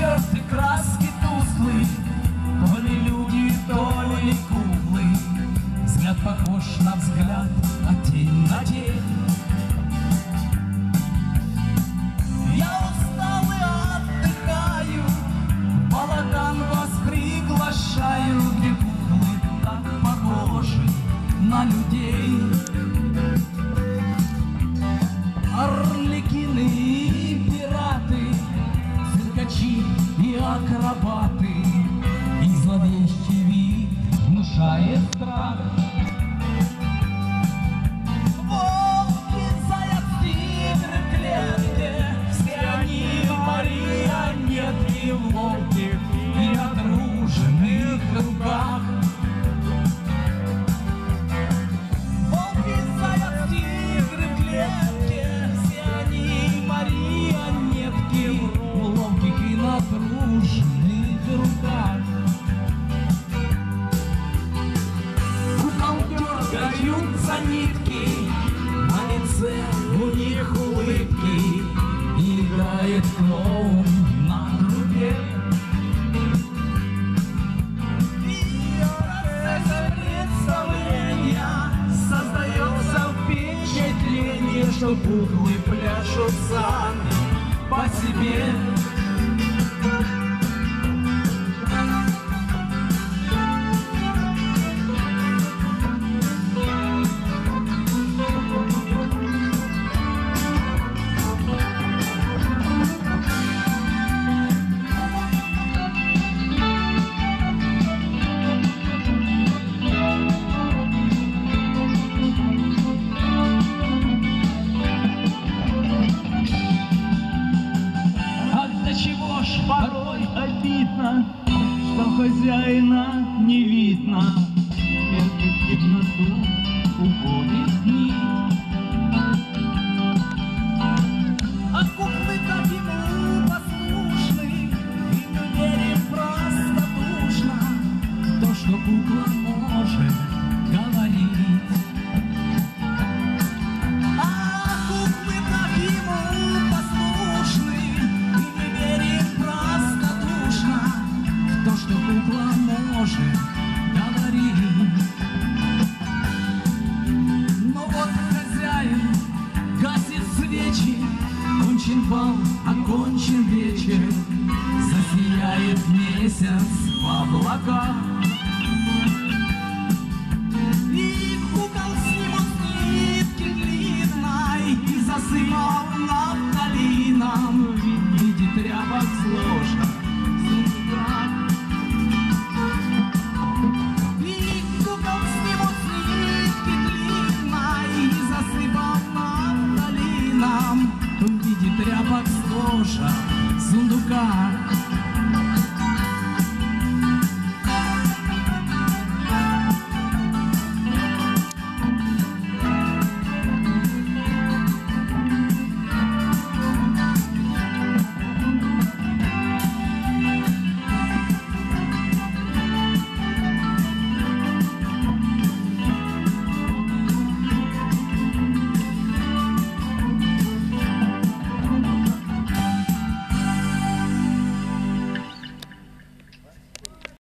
стерты краски тусклые, То ли люди, то ли куклы. Взгляд похож на взгляд, а тень на тень. Я устал и отдыхаю, балаган вас где куклы так похожи на людей. Орликины и пираты, циркачи акробаты, И зловещий вид внушает страх. Волки, заяц, тигр в Все они марионетки в лодке натруженных руках. Дергаются нитки, На лице у них улыбки, играет клоун на впечатление, Что пляшут сами по себе. Порой обидно, что хозяина не видно. Кончен бал, окончен вечер, Засияет месяц в облаках.